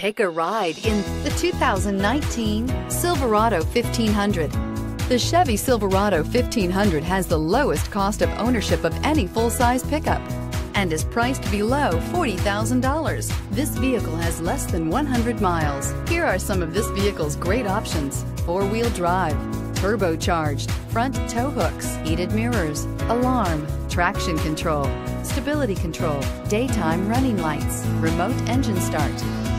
Take a ride in the 2019 Silverado 1500. The Chevy Silverado 1500 has the lowest cost of ownership of any full-size pickup and is priced below $40,000. This vehicle has less than 100 miles. Here are some of this vehicle's great options. Four-wheel drive, turbocharged, front tow hooks, heated mirrors, alarm, traction control, stability control, daytime running lights, remote engine start,